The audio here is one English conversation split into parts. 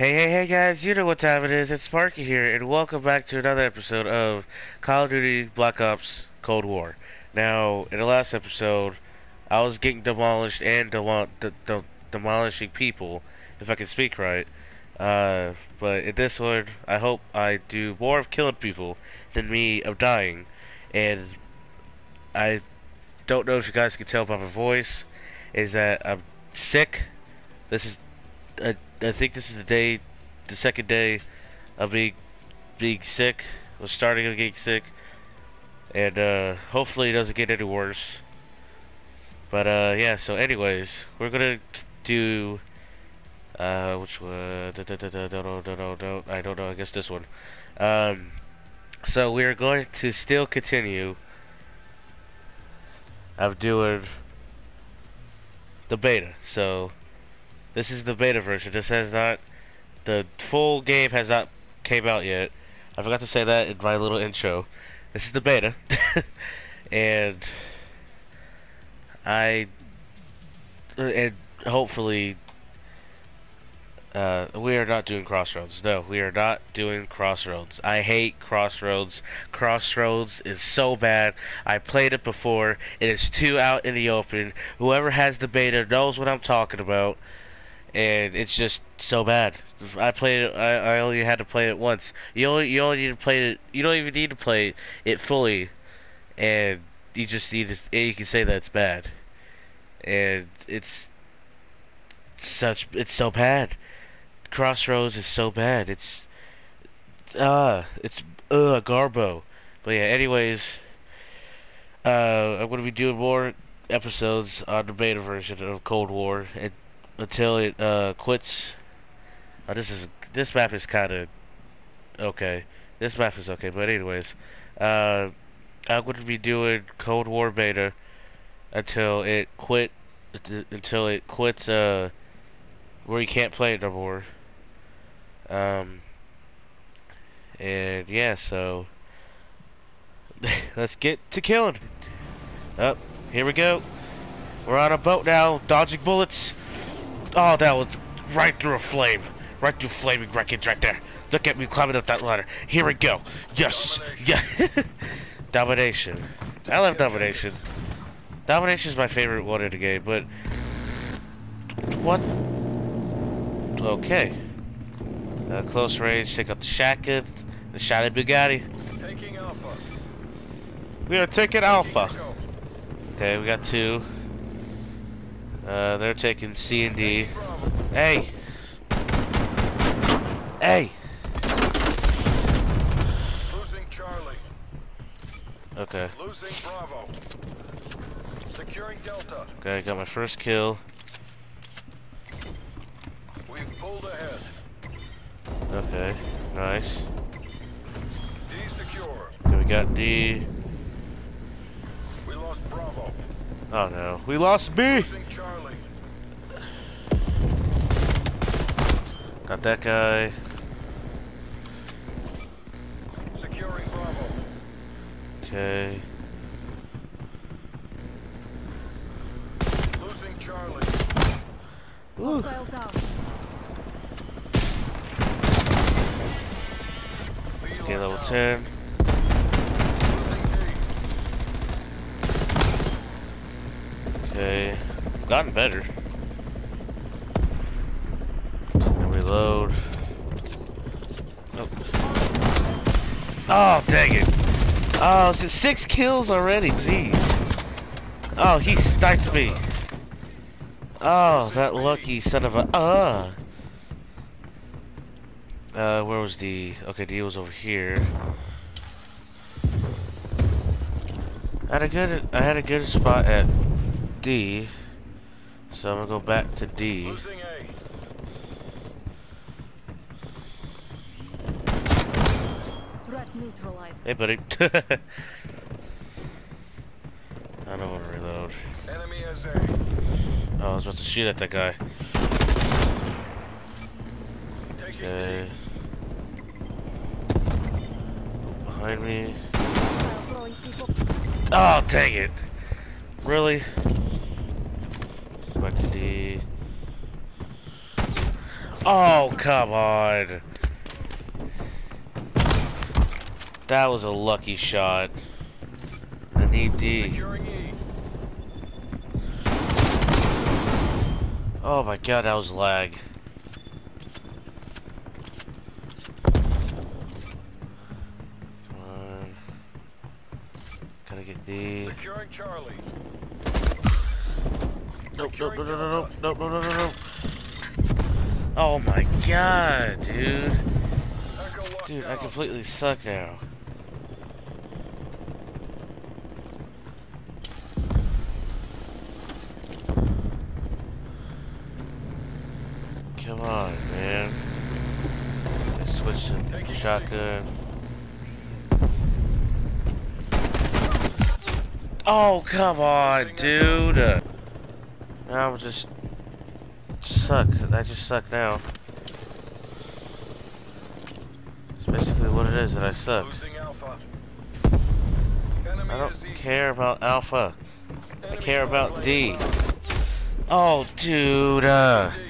Hey, hey, hey guys, you know what time it is. It's Sparky here, and welcome back to another episode of Call of Duty Black Ops Cold War. Now, in the last episode, I was getting demolished and demol de de demolishing people, if I can speak right. Uh, but in this one, I hope I do more of killing people than me of dying. And I don't know if you guys can tell by my voice, is that I'm sick. This is I, I think this is the day, the second day of being being sick. Was starting to get sick, and uh, hopefully it doesn't get any worse. But uh, yeah. So, anyways, we're gonna do uh, which one? No, no, no, no, no. I don't know. I guess this one. Um, so we are going to still continue of doing the beta. So this is the beta version. This has not, the full game has not came out yet. I forgot to say that in my little intro. This is the beta. and I, and hopefully, uh, we are not doing Crossroads. No, we are not doing Crossroads. I hate Crossroads. Crossroads is so bad. I played it before. It is too out in the open. Whoever has the beta knows what I'm talking about and it's just so bad. I played it. I, I only had to play it once. You only you only need to play it. You don't even need to play it fully, and you just need to. You can say that it's bad, and it's such. It's so bad. Crossroads is so bad. It's uh it's uh garbo. But yeah. Anyways, uh, I'm gonna be doing more episodes on the beta version of Cold War and until it uh, quits. Oh, this is this map is kind of okay. This map is okay, but anyways, uh, I'm going to be doing Cold War beta until it quit until it quits uh where you can't play it no more. Um, and yeah, so let's get to killing. Up, oh, here we go. We're on a boat now, dodging bullets. Oh, that was right through a flame. Right through flaming wreckage right there. Look at me climbing up that ladder. Here we go. Yes. Yeah. domination. I love domination. Domination is my favorite one in the game, but... What? Okay. Uh, close range, take out the shotgun, the shotty Bugatti. Taking Alpha. We are taking Alpha. Okay, we got two. Uh, they're taking C and D. Hey! Hey! Losing Charlie. Okay. Losing Bravo. Securing Delta. Okay, got my first kill. We've pulled ahead. Okay, nice. D secure. Okay, we got D. We lost Bravo. Oh no, we lost B! Got that guy. Securing Bravo. Okay. Losing Charlie. Ooh. Hostile down. Okay, level 10. Okay. Gotten better. Reload. Oh. oh, dang it. Oh, it's six kills already. Jeez. Oh, he sniped me. Oh, that lucky son of a... Uh. Uh, where was the... Okay, D was over here. I had a good... I had a good spot at D. So I'm gonna go back to D. Threat neutralized. Hey, buddy. I don't want to reload. Enemy has A. Oh, I was about to shoot at that guy. Okay. Behind me. Oh, dang it. Really? Back to D. Oh, come on. That was a lucky shot. I need D. Oh my god, that was lag. Come on. Gotta get D. Securing Charlie. Nope, nope, Securing no, no, no, Delta. nope, no, no, no, no. Oh my god, dude. Dude, I completely suck now. Come on, man. I switched to shotgun. Oh, come on, dude. Now I'm just suck. I just suck now. It's basically what it is that I suck. Losing Alpha. Enemy I don't care about Alpha. I care about D. Oh, dude. Uh,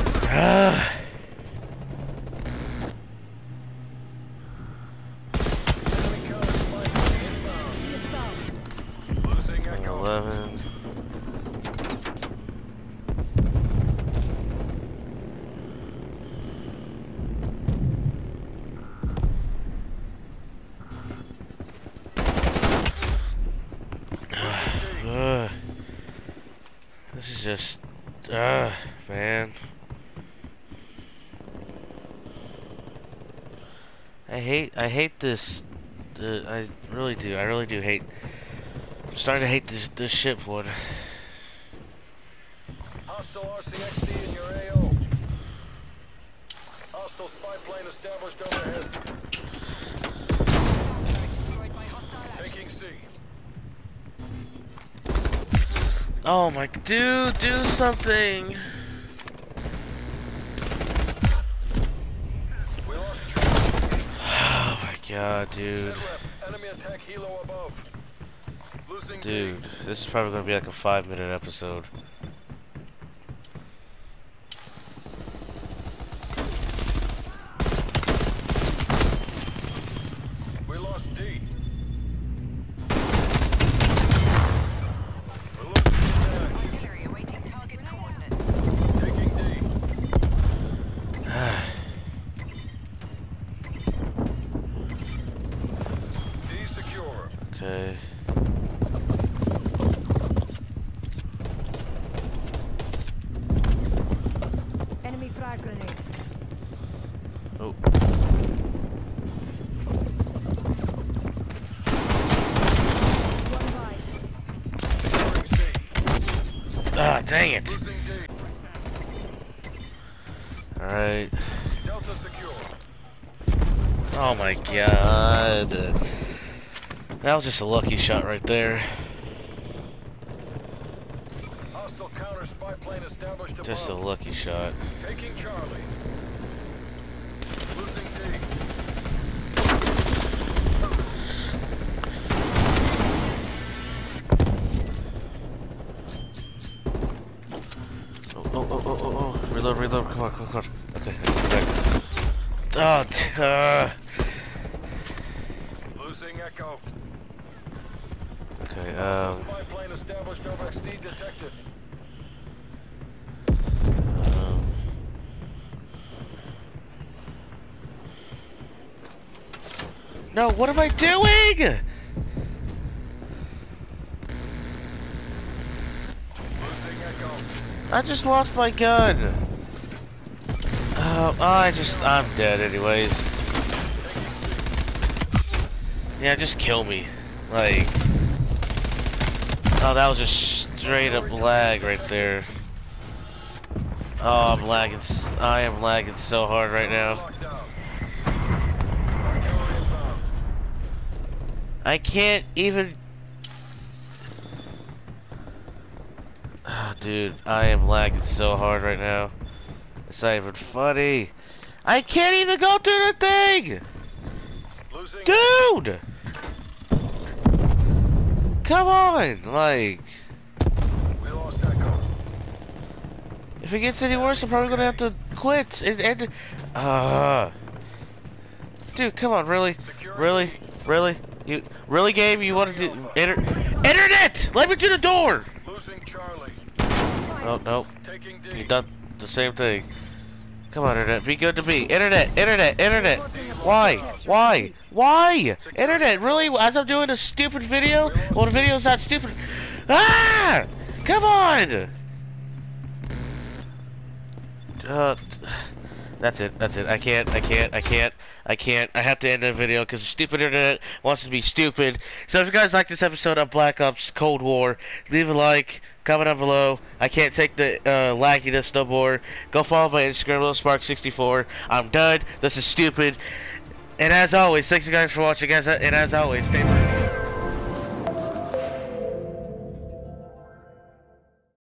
uh, Enemy counter spy plane inbound. Losing Echo. 11. Losing D. Ugh. This is just, uh, man. I hate, I hate this. Uh, I really do. I really do hate. I'm starting to hate this this ship one. Hostile RCXD in your AO. Hostile spy plane established overhead. Taking C. Oh my, dude, do something. We lost Charlie. Oh my god, dude. Sit rep. Enemy attack helo above. Losing D. Dude, this is probably gonna be like a five minute episode. We lost D. We're losing the Artillery awaiting target coordinates. attack. Taking D. D secure. Okay. Enemy frag grenade. Oh, One wide. Securing C. ah, dang it. Alright. Delta secure. Oh my god. That was just a lucky shot right there. Hostile counter spy plane established above. Just a lucky shot. Taking Charlie. Losing D. Oh, oh, oh, oh, oh, oh. Reload, reload. Come on, come on, come on. Okay, okay. Oh, uh. Losing Echo. Okay, um. spy plane established over XD detected. um, No, what am I doing? I just lost my gun. Oh, I just, I'm dead anyways. Yeah, just kill me. Like, oh, that was just straight up lag right there. Oh, I'm lagging. I am lagging so hard right now. Locked down. Artillery inbound. I can't even. Oh, dude, I am lagging so hard right now. It's not even funny. I can't even go through the thing! Dude! Come on! Like, We lost Echo. If it gets any worse, I'm probably gonna have to quit. And, and uh, dude, come on, really, really, really, you really game? You want to do inter internet? Let me through the door. Losing Charlie. Oh no, Taking you done the same thing. Come on, internet, be good to me. Internet, internet, internet. Why? Why? Why? Internet, really? As I'm doing a stupid video? Well, the video's not stupid. Ah! Come on! Uh, that's it, that's it. I can't, I can't, I can't, I can't. I have to end the video because the stupid internet wants to be stupid. So if you guys like this episode of Black Ops Cold War, leave a like, comment down below. I can't take the uh, lagginess no more. Go follow my Instagram, LilSpark64. I'm done. This is stupid. And as always, thanks you guys for watching, guys. And as always, stay.